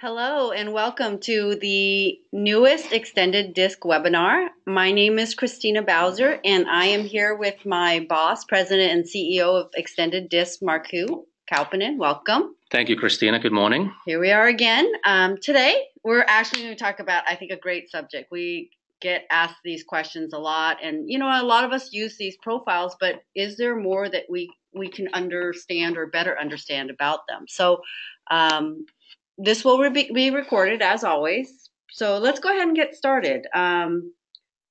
Hello and welcome to the newest extended disc webinar. My name is Christina Bowser and I am here with my boss, president and CEO of Extended Disc, Markku Kauppanen. Welcome. Thank you, Christina. Good morning. Here we are again. Um, today, we're actually going to talk about, I think, a great subject. We get asked these questions a lot, and you know, a lot of us use these profiles, but is there more that we we can understand or better understand about them? So, um, this will be, be recorded as always. So let's go ahead and get started. Um,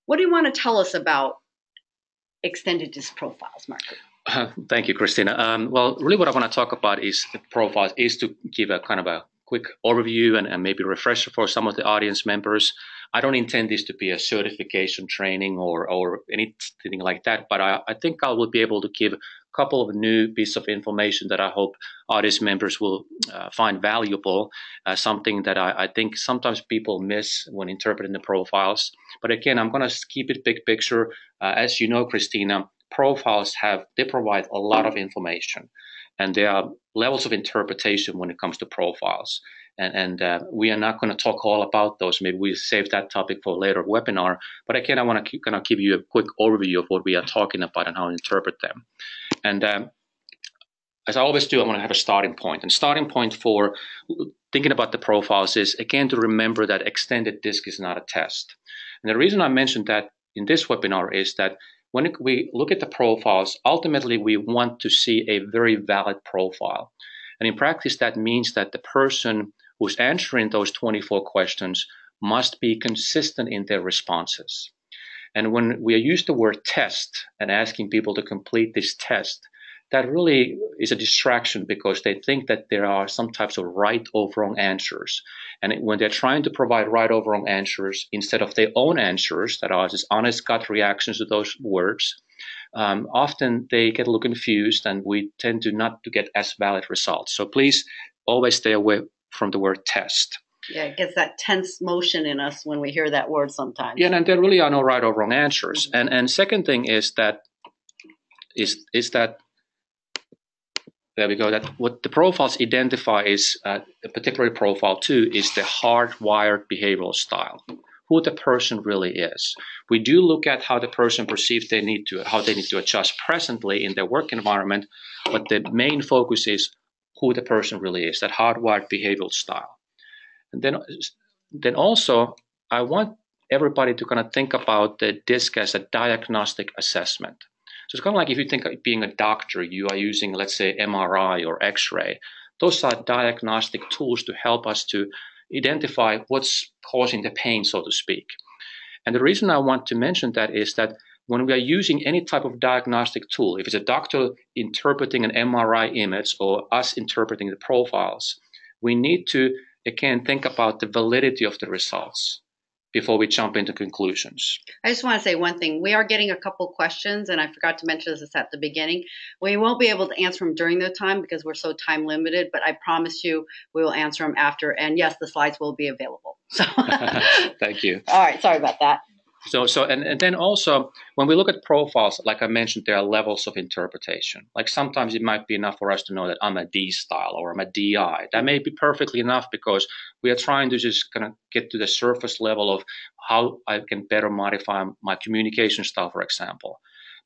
what do you want to tell us about extended disc profiles, Mark? Uh, thank you, Christina. Um, well, really, what I want to talk about is the profiles, is to give a kind of a quick overview and, and maybe refresher for some of the audience members. I don't intend this to be a certification training or, or anything like that, but I, I think I will be able to give a couple of new pieces of information that I hope audience members will uh, find valuable, uh, something that I, I, think sometimes people miss when interpreting the profiles. But again, I'm going to keep it big picture. Uh, as you know, Christina, profiles have, they provide a lot of information and there are levels of interpretation when it comes to profiles. And, and uh, we are not going to talk all about those. Maybe we save that topic for a later webinar. But again, I want to kind of give you a quick overview of what we are talking about and how to interpret them. And um, as I always do, I want to have a starting point. And starting point for thinking about the profiles is again to remember that extended disc is not a test. And the reason I mentioned that in this webinar is that when we look at the profiles, ultimately we want to see a very valid profile. And in practice, that means that the person who's answering those 24 questions must be consistent in their responses. And when we use the word test and asking people to complete this test, that really is a distraction because they think that there are some types of right or wrong answers. And when they're trying to provide right or wrong answers instead of their own answers that are just honest gut reactions to those words, um, often they get a little confused and we tend to not to get as valid results. So please always stay away from the word test. Yeah, it gets that tense motion in us when we hear that word sometimes. Yeah, and there really are no right or wrong answers. Mm-hmm. And and second thing is that is is that there we go. That what the profiles identify is uh, a particular profile too is the hardwired behavioral style, who the person really is. We do look at how the person perceives they need to how they need to adjust presently in their work environment, but the main focus is who the person really is, that hardwired behavioral style. And then then also I want everybody to kind of think about the DISC as a diagnostic assessment. So it's kind of like if you think of being a doctor, you are using, let's say, MRI or X ray. Those are diagnostic tools to help us to identify what's causing the pain, so to speak. And the reason I want to mention that is that when we are using any type of diagnostic tool, if it's a doctor interpreting an MRI image or us interpreting the profiles, we need to again think about the validity of the results before we jump into conclusions. I just want to say one thing. We are getting a couple questions, and I forgot to mention this at the beginning. We won't be able to answer them during the time because we're so time limited, but I promise you we will answer them after. And yes, the slides will be available. So thank you. All right, sorry about that. So, so and, and then also when we look at profiles, like I mentioned, there are levels of interpretation. Like sometimes it might be enough for us to know that I'm a D style or I'm a DI. That may be perfectly enough because we are trying to just kind of get to the surface level of how I can better modify my communication style, for example.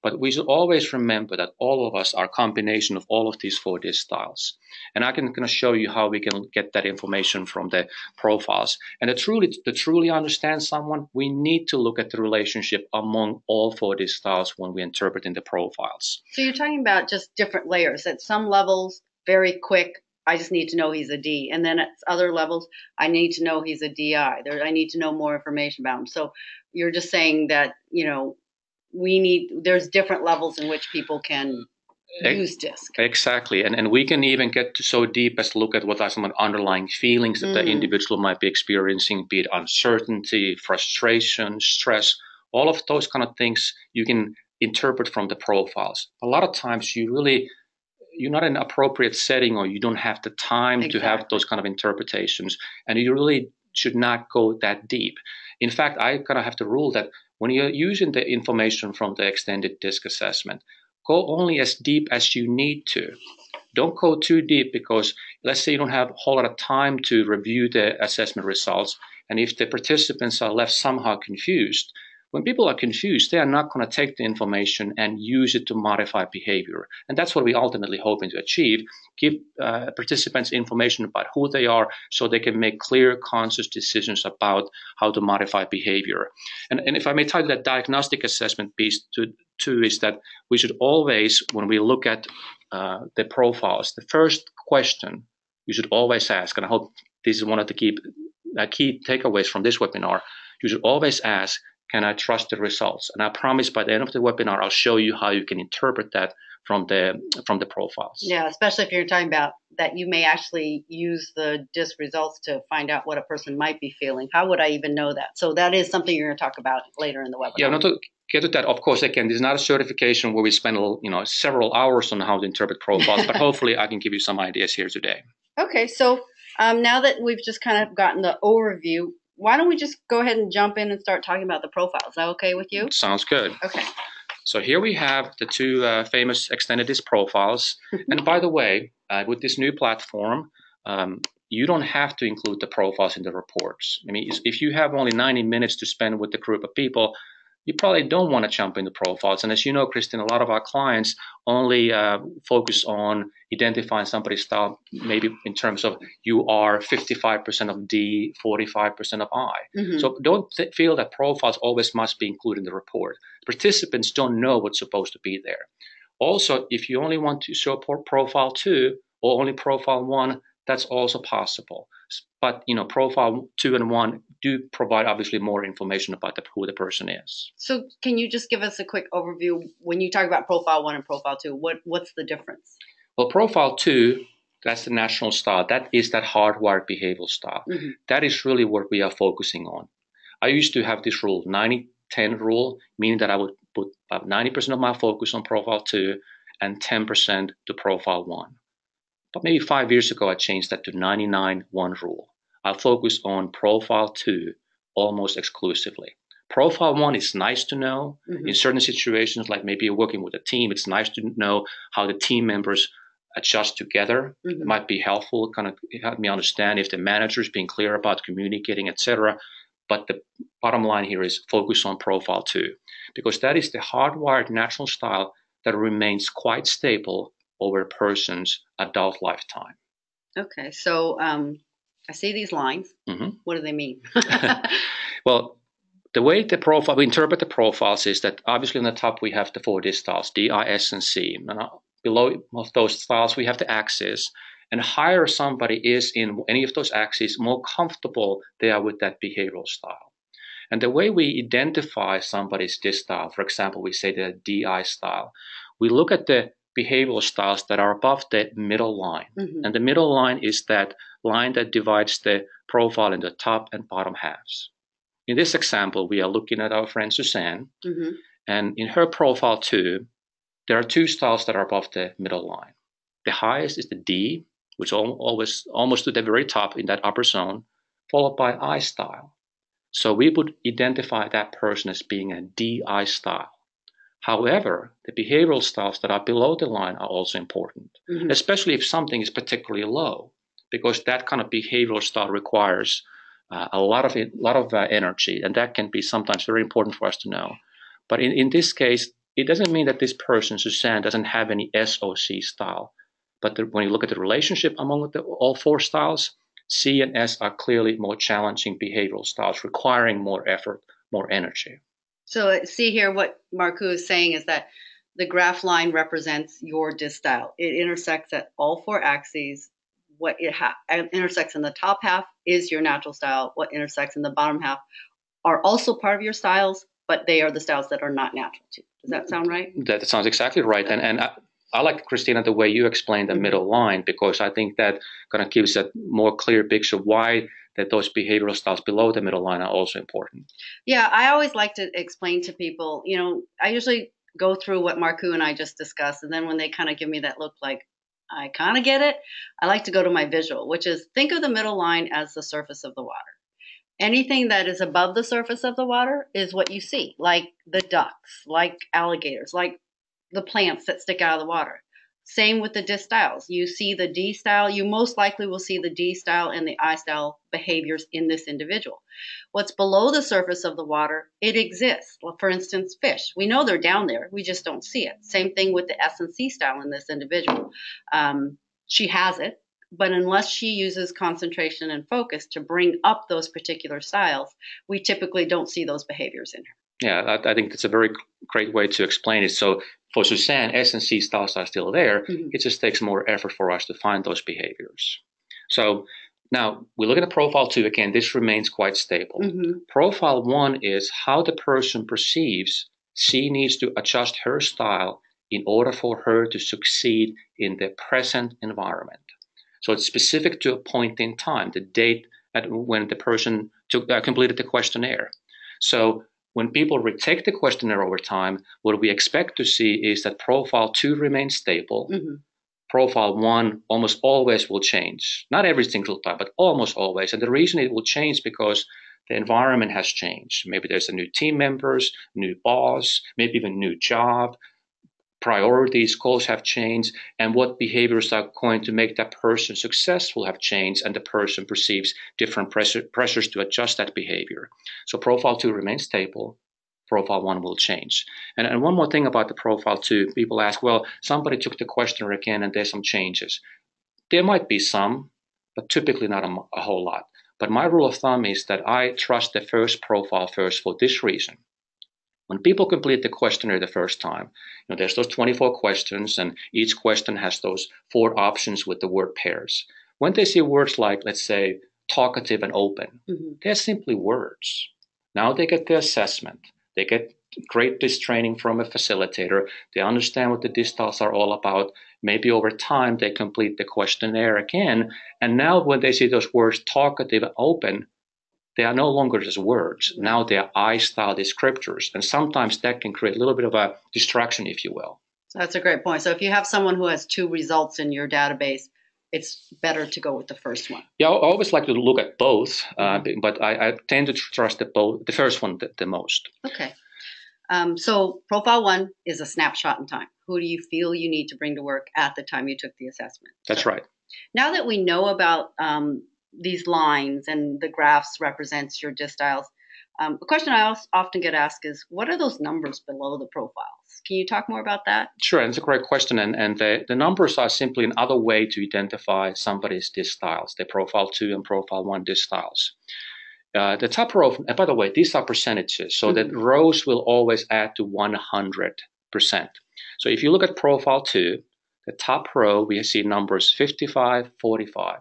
But we should always remember that all of us are a combination of all of these four disc styles. And I can kind of show you how we can get that information from the profiles. And to truly, to truly understand someone, we need to look at the relationship among all four disc styles when we interpret in the profiles. So you're talking about just different layers. At some levels, very quick, I just need to know he's a D. And then at other levels, I need to know he's a DI. There, I need to know more information about him. So you're just saying that, you know, we need there's different levels in which people can use disc. exactly. And and we can even get to so deep as to look at what are some underlying feelings that mm. the individual might be experiencing be it uncertainty frustration stress all of those kind of things you can interpret from the profiles. A lot of times you really you're not in an appropriate setting or you don't have the time exactly. to have those kind of interpretations. And you really should not go that deep. In fact i kind of have the rule that when you're using the information from the extended disc assessment, go only as deep as you need to. Don't go too deep because let's say you don't have a whole lot of time to review the assessment results, and if the participants are left somehow confused, when people are confused, they are not going to take the information and use it to modify behavior. And that's what we ultimately hoping to achieve. Give uh, participants information about who they are so they can make clear, conscious decisions about how to modify behavior. And, and if I may tie that diagnostic assessment piece to, to is that we should always, when we look at uh, the profiles, the first question you should always ask, and I hope this is one of the key, uh, key takeaways from this webinar, you should always ask, can I trust the results? And I promise by the end of the webinar, I'll show you how you can interpret that from the from the profiles. Yeah, especially if you're talking about that you may actually use the DISC results to find out what a person might be feeling. How would I even know that? So that is something you're going to talk about later in the webinar. Yeah, not to get to that. Of course, again, this is not a certification where we spend you know several hours on how to interpret profiles, but hopefully I can give you some ideas here today. Okay, so um, now that we've just kind of gotten the overview, why don't we just go ahead and jump in and start talking about the profile? Is that okay with you? Sounds good. Okay. So here we have the two uh, famous extended disc profiles. and by the way, uh, with this new platform, um, you don't have to include the profiles in the reports. I mean, if you have only 90 minutes to spend with the group of people, you probably don't want to jump into profiles. And as you know, Kristen, a lot of our clients only uh, focus on identifying somebody's style, maybe in terms of you are 55% of D, 45% of I. Mm-hmm. So don't th- feel that profiles always must be included in the report. Participants don't know what's supposed to be there. Also, if you only want to show profile two or only profile one, that's also possible. But you know, profile two and one do provide obviously more information about the, who the person is. So, can you just give us a quick overview when you talk about profile one and profile two? What what's the difference? Well, profile two, that's the natural style. That is that hardwired behavioral style. Mm-hmm. That is really what we are focusing on. I used to have this rule, 90 10 rule, meaning that I would put about 90% of my focus on profile two and 10% to profile one. But maybe five years ago, I changed that to 99 1 rule. I focus on profile two almost exclusively. Profile one is nice to know mm-hmm. in certain situations, like maybe you're working with a team. It's nice to know how the team members adjust together. Mm-hmm. It might be helpful, kind of help me understand if the manager is being clear about communicating, etc. But the bottom line here is focus on profile two, because that is the hardwired natural style that remains quite stable over a person's adult lifetime. Okay, so um, I see these lines. Mm-hmm. What do they mean? well, the way the profile we interpret the profiles is that obviously on the top we have the four D styles D, I, S, and C. And uh, below of those styles we have the axis. And higher somebody is in any of those axes, more comfortable they are with that behavioral style. And the way we identify somebody's DISC style, for example, we say the DI style, we look at the behavioral styles that are above the middle line. Mm-hmm. And the middle line is that line that divides the profile into top and bottom halves. In this example, we are looking at our friend Suzanne, mm-hmm. and in her profile too, there are two styles that are above the middle line. The highest is the D, which is always almost to the very top in that upper zone, followed by I style. So we would identify that person as being a DI style. However, the behavioral styles that are below the line are also important, mm-hmm. especially if something is particularly low, because that kind of behavioral style requires uh, a lot of a lot of uh, energy, and that can be sometimes very important for us to know. But in, in this case, it doesn't mean that this person, Suzanne, doesn't have any SOC style. But the, when you look at the relationship among the, all four styles, C and S are clearly more challenging behavioral styles, requiring more effort, more energy. So see here what Markku is saying is that the graph line represents your DISC style. It intersects at all four axes. What it ha- intersects in the top half is your natural style. What intersects in the bottom half are also part of your styles, but they are the styles that are not natural to. Does that sound right? That sounds exactly right. And and I, I like Christina the way you explained the middle line because I think that kind of gives a more clear picture why that those behavioral styles below the middle line are also important. Yeah, I always like to explain to people, you know, I usually go through what Markku and I just discussed, and then when they kind of give me that look like, I kind of get it, I like to go to my visual, which is think of the middle line as the surface of the water. Anything that is above the surface of the water is what you see, like the ducks, like alligators, like the plants that stick out of the water. Same with the DISC styles. You see the D style, you most likely will see the D style and the I style behaviors in this individual. What's below the surface of the water, it exists. For instance, fish. We know they're down there, we just don't see it. Same thing with the S and C style in this individual. Um, she has it, but unless she uses concentration and focus to bring up those particular styles, we typically don't see those behaviors in her. Yeah, I, I think that's a very great way to explain it. So for Suzanne, S and C styles are still there. Mm-hmm. It just takes more effort for us to find those behaviors. So now we look at the profile two again. This remains quite stable. Mm-hmm. Profile one is how the person perceives she needs to adjust her style in order for her to succeed in the present environment. So it's specific to a point in time, the date at when the person took, uh, completed the questionnaire. So when people retake the questionnaire over time, what we expect to see is that profile two remains stable. Mm-hmm. Profile one almost always will change. Not every single time, but almost always. And the reason it will change because the environment has changed. Maybe there's a new team members, new boss, maybe even new job, priorities, goals have changed, and what behaviors are going to make that person successful have changed, and the person perceives different pressure, pressures to adjust that behavior. So profile two remains stable. Profile one will change. And, and one more thing about the profile two, people ask, well, somebody took the questionnaire again and there's some changes. There might be some, but typically not a, a whole lot. But my rule of thumb is that I trust the first profile first for this reason. When people complete the questionnaire the first time, you know, there's those 24 questions, and each question has those four options with the word pairs. When they see words like, let's say, talkative and open, mm-hmm. they're simply words. Now they get the assessment. They get great DISC training from a facilitator. They understand what the DISC styles are all about. Maybe over time they complete the questionnaire again. And now when they see those words talkative and open, they are no longer just words. Now they are I style descriptors. And sometimes that can create a little bit of a distraction, if you will. So that's a great point. So if you have someone who has two results in your database, it's better to go with the first one. Yeah, I always like to look at both, uh, mm-hmm. but I, I, tend to trust the both, the first one the, the most. Okay. Um, so profile one is a snapshot in time. Who do you feel you need to bring to work at the time you took the assessment? That's so, right. Now that we know about um, these lines and the graphs represents your DISC styles. Um, a question I often get asked is, what are those numbers below the profiles? Can you talk more about that? Sure, it's a great question. And, and the, the numbers are simply another way to identify somebody's DISC styles, their profile two and profile one DISC styles. Uh, the top row, and by the way, these are percentages, so mm-hmm. that rows will always add to 100%. So if you look at profile two, the top row, we see numbers 55, 45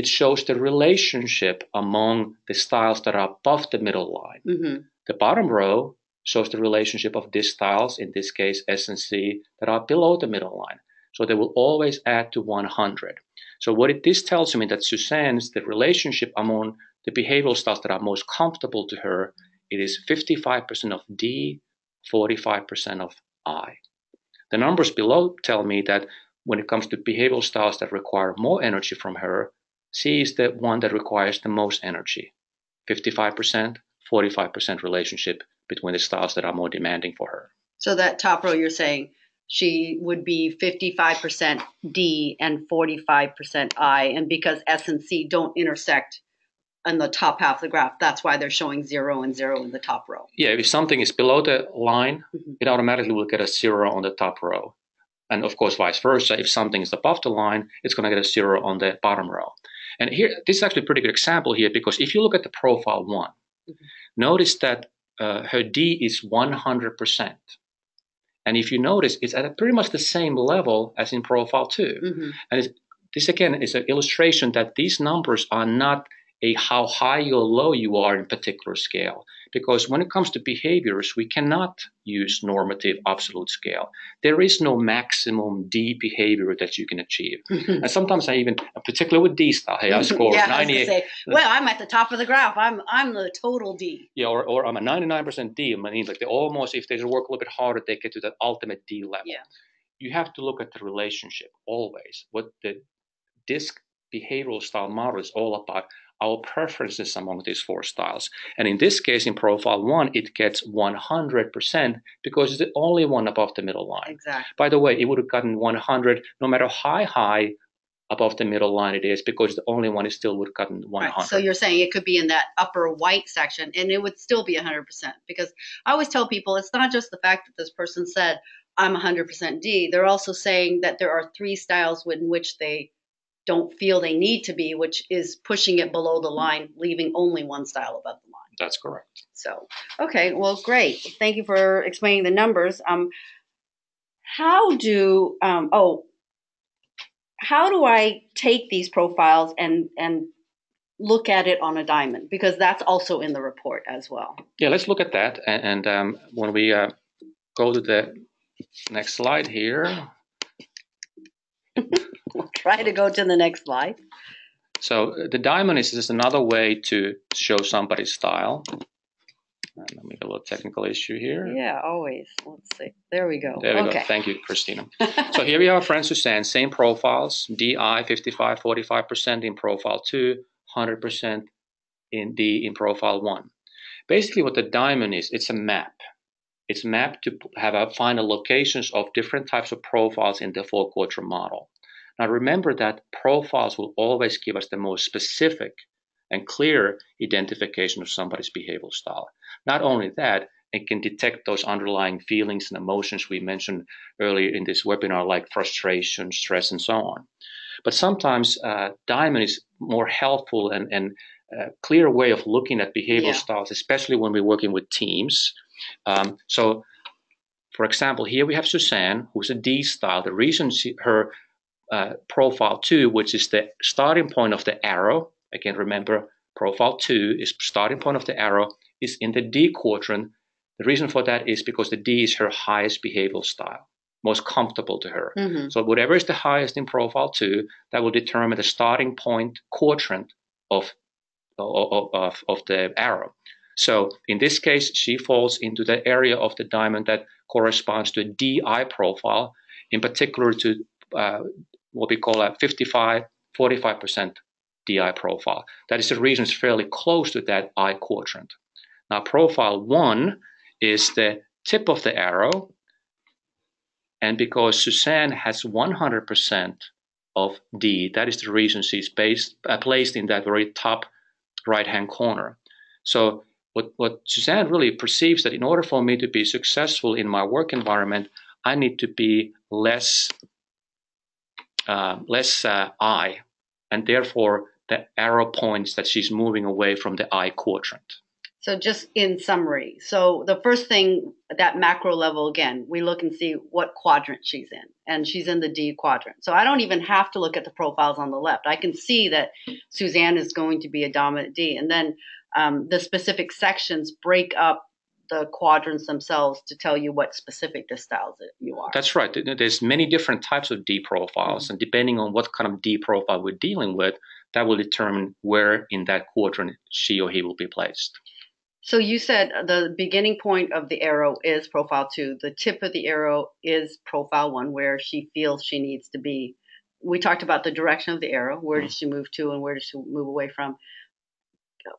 it shows the relationship among the styles that are above the middle line. Mm-hmm. The bottom row shows the relationship of these styles, in this case S and C, that are below the middle line. So they will always add to 100. So what it, this tells me that Suzanne's the relationship among the behavioral styles that are most comfortable to her, it is 55% of D, 45% of I. The numbers below tell me that when it comes to behavioral styles that require more energy from her, C is the one that requires the most energy 55%, 45% relationship between the styles that are more demanding for her. So, that top row you're saying she would be 55% D and 45% I. And because S and C don't intersect in the top half of the graph, that's why they're showing zero and zero in the top row. Yeah, if something is below the line, mm-hmm. it automatically will get a zero on the top row. And of course, vice versa. If something is above the line, it's going to get a zero on the bottom row. And here, this is actually a pretty good example here because if you look at the profile one, mm-hmm. notice that uh, her D is 100%. And if you notice, it's at pretty much the same level as in profile 2 mm-hmm. And this again is an illustration that these numbers are not a how high or low you are in particular scale. Because when it comes to behaviors, we cannot use normative absolute scale. There is no maximum D behavior that you can achieve. and sometimes I even, particularly with D style, hey, I score yeah, 98. I say, well, I'm at the top of the graph. I'm I'm the total D. Yeah, or, or I'm a 99% D. I mean, like they almost, if they work a little bit harder, they get to that ultimate D level. Yeah. You have to look at the relationship always. What the DISC behavioral style model is all about our preferences among these four styles. And in this case, in profile one, it gets 100% because it's the only one above the middle line. Exactly. By the way, it would have gotten 100 no matter how high above the middle line it is because the only one is still would have gotten 100. Right. So you're saying it could be in that upper white section and it would still be 100% because I always tell people it's not just the fact that this person said I'm 100% D. They're also saying that there are three styles in which they don't feel they need to be, which is pushing it below the line, leaving only one style above the line. That's correct. So, okay, well, great. Thank you for explaining the numbers. Um, how do um, oh, how do I take these profiles and and look at it on a diamond because that's also in the report as well. Yeah, let's look at that. And, and um, when we uh, go to the next slide here, try to go to the next slide. So uh, the diamond is just another way to show somebody's style. Let me get a little technical issue here. Yeah, always. Let's see. There we go. There we okay. go. Thank you, Christina. so here we have friend Suzanne, same profiles, DI 55, 45% in profile 2, 100% in D in profile 1. Basically what the diamond is, it's a map. It's mapped to have a, find the locations of different types of profiles in the four quadrant model. Now remember that profiles will always give us the most specific and clear identification of somebody's behavioral style. Not only that, it can detect those underlying feelings and emotions we mentioned earlier in this webinar, like frustration, stress, and so on. But sometimes uh, Diamond is more helpful and, and uh, clear way of looking at behavioral yeah. styles, especially when we're working with teams. Um, so, for example, here we have Suzanne, who's a D style. The reason she, her uh, profile two, which is the starting point of the arrow, again, remember, profile two is starting point of the arrow, is in the D quadrant. The reason for that is because the D is her highest behavioral style, most comfortable to her. Mm-hmm. So whatever is the highest in profile two, that will determine the starting point quadrant of, of, of, of the arrow. So in this case, she falls into the area of the diamond that corresponds to a DI profile, in particular to uh, what we call a 55, 45% DI profile. That is the reason it's fairly close to that I quadrant. Now, profile one is the tip of the arrow. And because Suzanne has 100% of D, that is the reason she's based, uh, placed in that very top right hand corner. So, what, what Suzanne really perceives that in order for me to be successful in my work environment, I need to be less, uh, less uh, I, and therefore the arrow points that she's moving away from the I quadrant. So just in summary, so the first thing that macro level again, we look and see what quadrant she's in, and she's in the D quadrant. So I don't even have to look at the profiles on the left. I can see that Suzanne is going to be a dominant D, and then um, the specific sections break up the quadrants themselves to tell you what specific styles you are. That's right. There's many different types of D profiles, mm-hmm. and depending on what kind of D profile we're dealing with, that will determine where in that quadrant she or he will be placed. So you said the beginning point of the arrow is profile two. The tip of the arrow is profile one, where she feels she needs to be. We talked about the direction of the arrow. Where does she move to, and where does she move away from?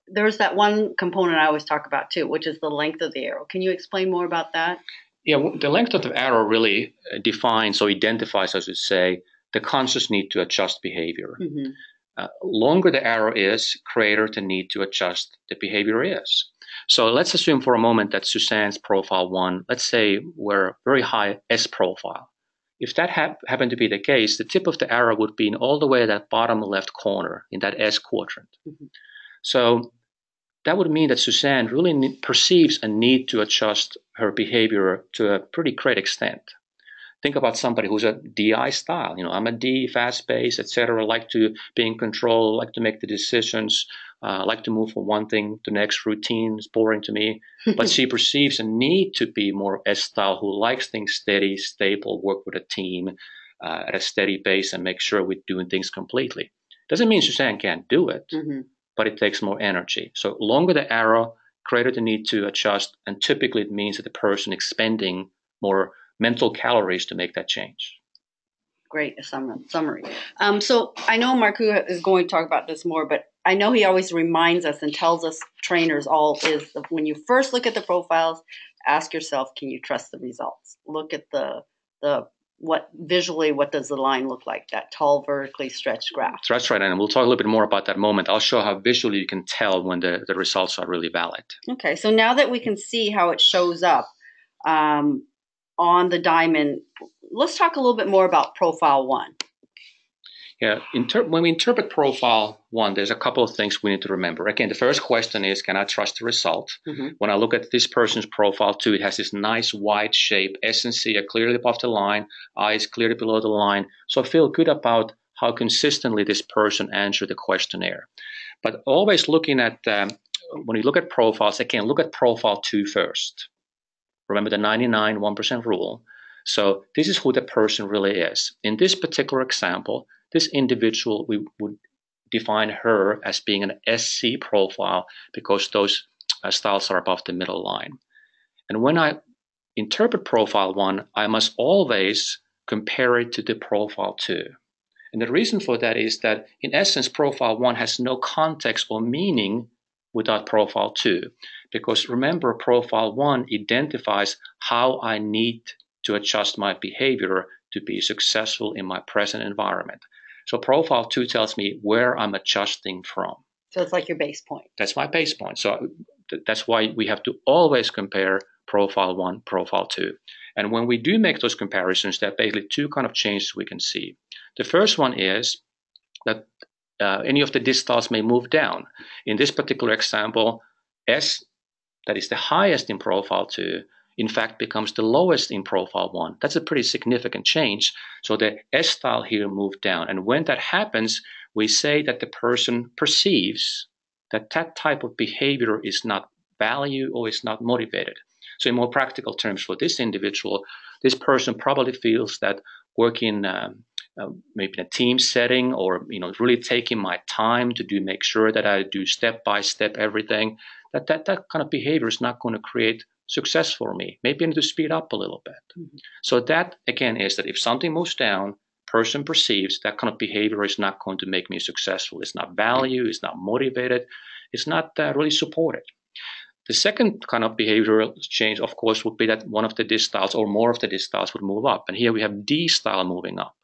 There's that one component I always talk about too, which is the length of the arrow. Can you explain more about that? Yeah, the length of the arrow really uh, defines or identifies, as you say, the conscious need to adjust behavior. Mm-hmm. Uh, longer the arrow is, greater the need to adjust the behavior is. So let's assume for a moment that Suzanne's profile one, let's say we're very high S profile. If that hap- happened to be the case, the tip of the arrow would be in all the way at that bottom left corner in that S quadrant. Mm-hmm. So that would mean that Suzanne really ne- perceives a need to adjust her behavior to a pretty great extent. Think about somebody who's a DI style. You know, I'm a D, fast pace, etc. Like to be in control, like to make the decisions, uh, like to move from one thing to the next. Routine is boring to me, but she perceives a need to be more S style, who likes things steady, stable, work with a team uh, at a steady pace, and make sure we're doing things completely. Doesn't mean Suzanne can't do it, mm-hmm. But it takes more energy. So longer the arrow, greater the need to adjust, and typically it means that the person expending more mental calories to make that change great summary. Um, so I know Markku is going to talk about this more, but I know he always reminds us and tells us trainers all is when you first look at the profiles, ask yourself, can you trust the results? Look at the the what visually what does the line look like? That tall vertically stretched graph. That's right and we'll talk a little bit more about that moment. I'll show how visually you can tell when the, the results are really valid. Okay so now that we can see how it shows up um, on the diamond let's talk a little bit more about profile one yeah, inter- when we interpret profile one, there's a couple of things we need to remember. Again, the first question is, can I trust the result? Mm-hmm. When I look at this person's profile too, it has this nice wide shape. S and C are clearly above the line, I is clearly below the line. So I feel good about how consistently this person answered the questionnaire. But always looking at, um, when you look at profiles, again, look at profile two first. Remember the 99 1% rule. So this is who the person really is. In this particular example, this individual, we would define her as being an SC profile because those uh, styles are above the middle line. And when I interpret profile one, I must always compare it to the profile two. And the reason for that is that, in essence, profile one has no context or meaning without profile two. Because remember, profile one identifies how I need to adjust my behavior to be successful in my present environment. So profile two tells me where I'm adjusting from. So it's like your base point. That's my base point. So that's why we have to always compare profile one, profile two. And when we do make those comparisons, there are basically two kind of changes we can see. The first one is that uh, any of the DISC styles may move down. In this particular example, S, that is the highest in profile two, in fact becomes the lowest in profile one. That's a pretty significant change. So the S style here moved down. And when that happens, we say that the person perceives that that type of behavior is not value or is not motivated. So in more practical terms for this individual, this person probably feels that working um, uh, maybe in a team setting or you know really taking my time to do make sure that I do step by step everything that that, that kind of behavior is not going to create success for me. Maybe I need to speed up a little bit. Mm-hmm. So that again is that if something moves down, person perceives that kind of behavior is not going to make me successful. It's not value. It's not motivated. It's not uh, really supported. The second kind of behavioral change, of course, would be that one of the DISC styles or more of the DISC styles would move up. And here we have D style moving up.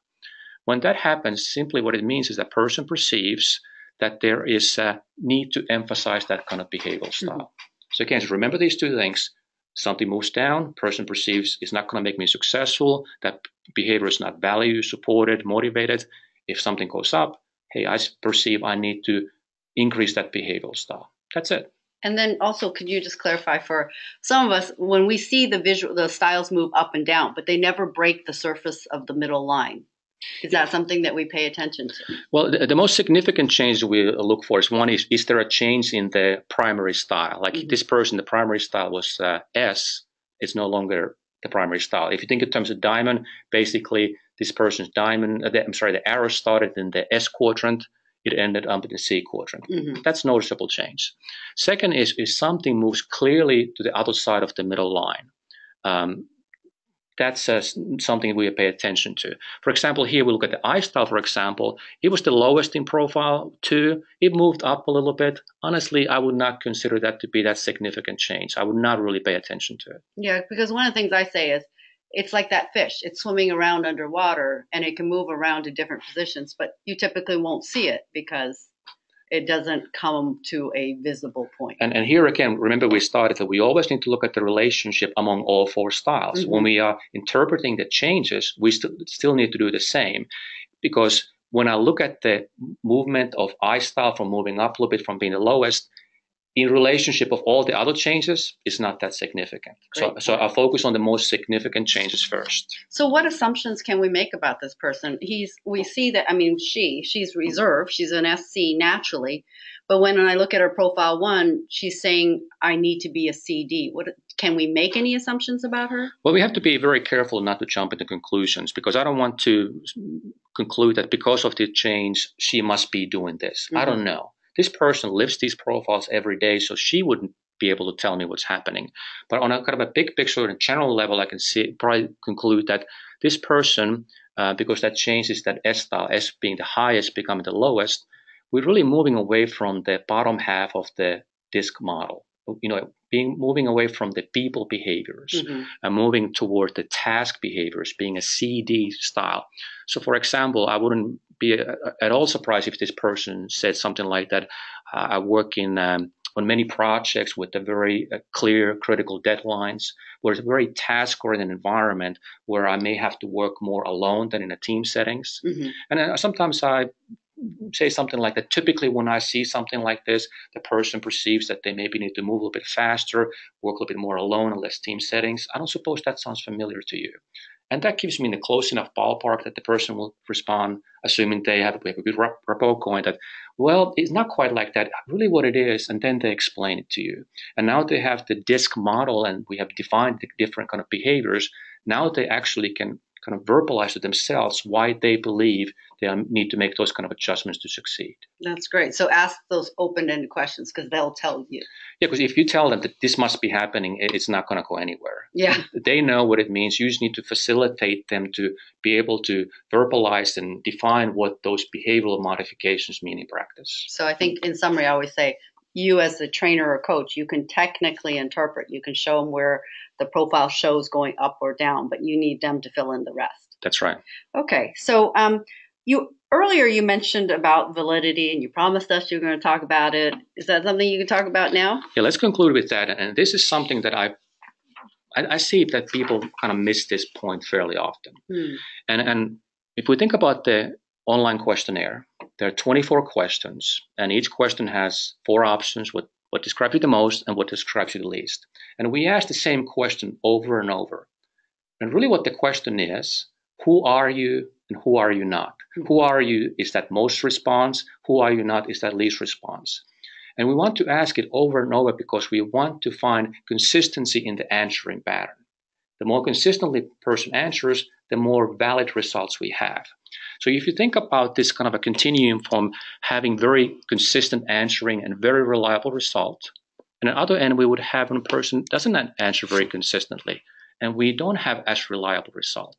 When that happens, simply what it means is that person perceives that there is a need to emphasize that kind of behavioral style. Mm-hmm. So again, remember these two things something moves down, person perceives it's not going to make me successful, that behavior is not value supported, motivated. If something goes up, hey, I perceive I need to increase that behavioral style. That's it. And then also, could you just clarify for some of us when we see the visual, the styles move up and down, but they never break the surface of the middle line. Is that something that we pay attention to? Well, the, the, most significant change we look for is one is is there a change in the primary style? Like mm-hmm. this person, the primary style was uh, S, it's no longer the primary style. If you think in terms of diamond, basically this person's diamond, uh, the, I'm sorry, the arrow started in the S quadrant, it ended up in the C quadrant. Mm-hmm. That's noticeable change. Second is if something moves clearly to the other side of the middle line. Um, that's uh, something we pay attention to. For example, here we look at the I style, for example. It was the lowest in profile two. It moved up a little bit. Honestly, I would not consider that to be that significant change. I would not really pay attention to it. Yeah, because one of the things I say is it's like that fish. It's swimming around underwater and it can move around to different positions, but you typically won't see it because it doesn't come to a visible point. And, and here again, remember we started that we always need to look at the relationship among all four styles. Mm-hmm. When we are interpreting the changes, we st- still need to do the same because when I look at the movement of I style from moving up a little bit from being the lowest, in relationship of all the other changes is not that significant. So, so I'll focus on the most significant changes first. So what assumptions can we make about this person? He's we see that I mean she she's reserved, she's an SC naturally, but when I look at her profile one, she's saying I need to be a CD. What can we make any assumptions about her? Well, we have to be very careful not to jump into conclusions because I don't want to conclude that because of the change she must be doing this. Mm-hmm. I don't know. This person lives these profiles every day, so she wouldn't be able to tell me what's happening. But on a kind of a big picture and general level, I can see probably conclude that this person, uh, because that changes that S style, S being the highest, becoming the lowest, we're really moving away from the bottom half of the DISC model. You know, being moving away from the people behaviors mm-hmm. and moving toward the task behaviors, being a CD style. So, for example, I wouldn't be at all surprised if this person said something like that. Uh, I work in um, on many projects with a very uh, clear critical deadlines, where it's a very task-oriented environment where I may have to work more alone than in a team settings. Mm-hmm. And uh, sometimes I say something like that. Typically, when I see something like this, the person perceives that they maybe need to move a little bit faster, work a little bit more alone in less team settings. I don't suppose that sounds familiar to you. And that gives me a close enough ballpark that the person will respond, assuming they have, a good rapport going, that, well, it's not quite like that, really what it is, and then they explain it to you. And now they have the DISC model, and we have defined the different kind of behaviors. Now they actually can kind of verbalize to themselves why they believe they need to make those kind of adjustments to succeed. That's great. So ask those open-ended questions because they'll tell you. Yeah, because if you tell them that this must be happening, it's not going to go anywhere. Yeah. They know what it means. You just need to facilitate them to be able to verbalize and define what those behavioral modifications mean in practice. So I think in summary, I always say you as the trainer or coach, you can technically interpret. You can show them where the profile shows going up or down, but you need them to fill in the rest. That's right. Okay, so um, you earlier you mentioned about validity, and you promised us you were going to talk about it. Is that something you can talk about now? Yeah, let's conclude with that. And this is something that I I, I see that people kind of miss this point fairly often. Hmm. And and if we think about the online questionnaire, there are 24 questions, and each question has four options: what what describes you the most and what describes you the least. And we ask the same question over and over. And really, what the question is who are you and who are you not? Who are you is that most response, who are you not is that least response. And we want to ask it over and over because we want to find consistency in the answering pattern. The more consistently a person answers, the more valid results we have. So if you think about this kind of a continuum from having very consistent answering and very reliable result, and the other end, we would have when a person doesn't answer very consistently, and we don't have as reliable result.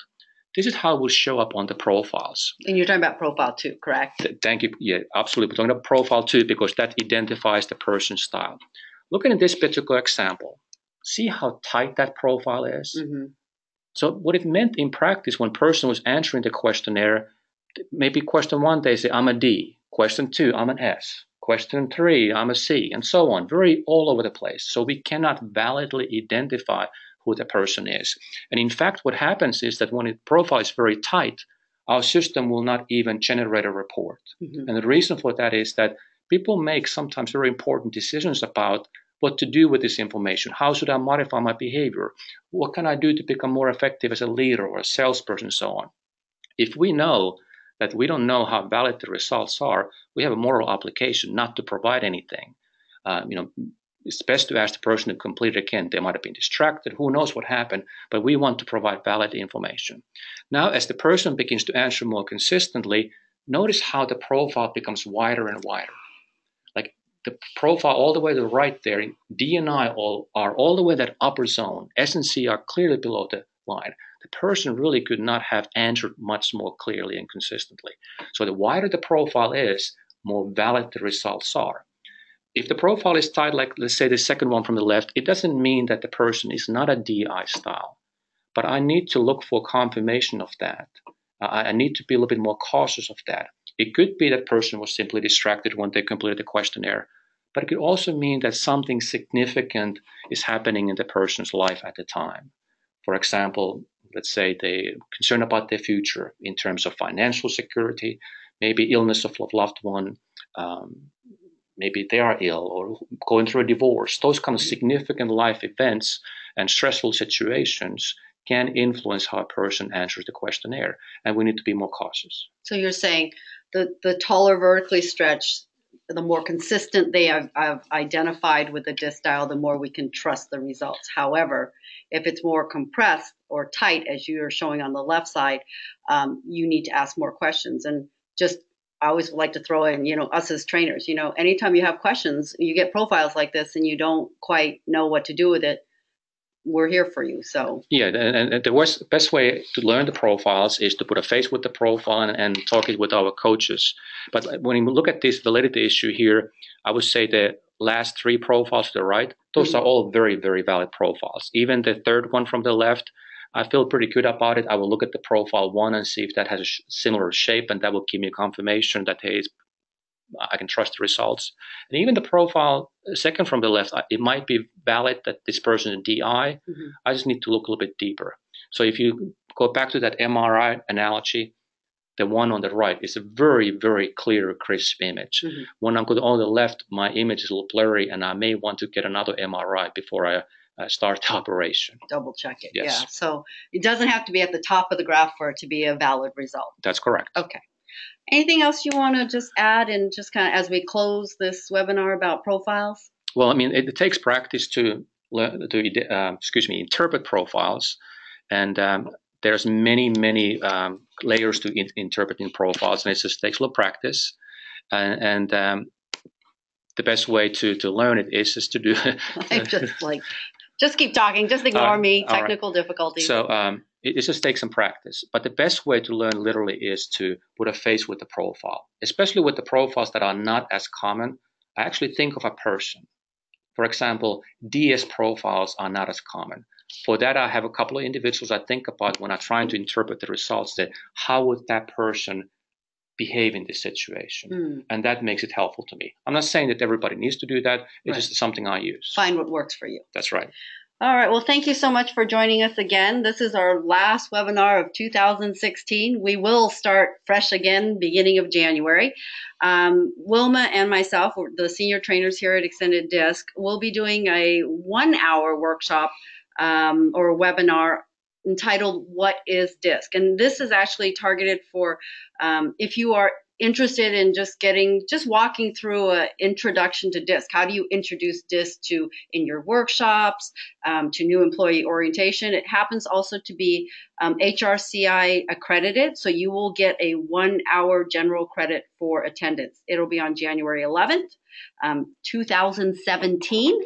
This is how it will show up on the profiles. And you're talking about profile two, correct? Thank you. Yeah, absolutely. We're talking about profile two because that identifies the person's style. Looking at this particular example, see how tight that profile is? Mm-hmm. So what it meant in practice when person was answering the questionnaire, maybe question one, they say, I'm a D. Question two, I'm an S. Question three, I'm a C, and so on. Very all over the place. So we cannot validly identify who the person is. And in fact, what happens is that when a profile is very tight, our system will not even generate a report. Mm-hmm. And the reason for that is that people make sometimes very important decisions about what to do with this information. How should I modify my behavior? What can I do to become more effective as a leader or a salesperson, and so on? If we know that we don't know how valid the results are, we have a moral obligation not to provide anything. Uh, you know, it's best to ask the person who completed again. They might have been distracted. Who knows what happened? But we want to provide valid information. Now, as the person begins to answer more consistently, notice how the profile becomes wider and wider Like the profile all the way to the right there, D and I all are all the way that upper zone. S and C are clearly below the line. The person really could not have answered much more clearly and consistently. So the wider the profile is, more valid the results are. If the profile is tight, like let's say the second one from the left, it doesn't mean that the person is not a DI style. But I need to look for confirmation of that. Uh, I need to be a little bit more cautious of that. It could be that person was simply distracted when they completed the questionnaire, but it could also mean that something significant is happening in the person's life at the time. For example, let's say they concern about their future in terms of financial security, maybe illness of loved one, um, maybe they are ill or going through a divorce. Those kind of significant life events and stressful situations can influence how a person answers the questionnaire, and we need to be more cautious. So you're saying the the taller vertically stretched, the more consistent they have, have identified with the dial, the more we can trust the results. However, if it's more compressed or tight, as you are showing on the left side, um, you need to ask more questions. And just I always like to throw in, you know, us as trainers, you know, anytime you have questions, you get profiles like this and you don't quite know what to do with it, we're here for you. So yeah, and, and the worst, best way to learn the profiles is to put a face with the profile and, and talk it with our coaches. But when you look at this validity issue here, I would say the last three profiles to the right, those mm-hmm. are all very, very valid profiles. Even the third one from the left, I feel pretty good about it. I will look at the profile one and see if that has a sh- similar shape, and that will give me confirmation that hey, I can trust the results. And even the profile second from the left, it might be valid that this person is DI. Mm-hmm. I just need to look a little bit deeper. So if you go back to that MRI analogy, the one on the right is a very, very clear, crisp image. Mm-hmm. When I'm going on the left, my image is a little blurry, and I may want to get another MRI before I uh, start the operation. Double check it. Yes. Yeah. So it doesn't have to be at the top of the graph for it to be a valid result. That's correct. Okay. Anything else you want to just add and just kind of as we close this webinar about profiles? Well, I mean, it, it takes practice to to uh, excuse me interpret profiles, and um, there's many many um, layers to in- interpreting profiles, and it just takes a little practice. And, and um, the best way to to learn it is just to do. I just like just keep talking. Just ignore uh, me. Technical right. difficulties. So um, it, it, just takes some practice. But the best way to learn literally is to put a face with the profile, especially with the profiles that are not as common. I actually think of a person. For example, DS profiles are not as common. For that, I have a couple of individuals I think about when I'm trying to interpret the results. That how would that person behave in this situation? Mm. And that makes it helpful to me. I'm not saying that everybody needs to do that. It's right. just something I use. Find what works for you. That's right. All right. Well, thank you so much for joining us again. This is our last webinar of 2016. We will start fresh again beginning of January. Um, Wilma and myself, the senior trainers here at Extended Disc, will be doing a one hour workshop um, or webinar entitled What is DISC? And this is actually targeted for um, if you are interested in just getting just walking through an introduction to disc. How do you introduce disc to in your workshops um, to new employee orientation? It happens also to be um, hrci accredited so you will get a one hour general credit for attendance. It'll be on january 11th um, 2017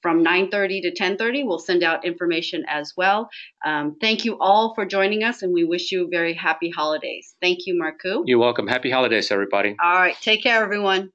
from 9.30 to 10.30 we'll send out information as well. Um, thank you all for joining us and we wish you very happy holidays. Thank you marku. You're welcome. Happy holidays everybody. All right. Take care everyone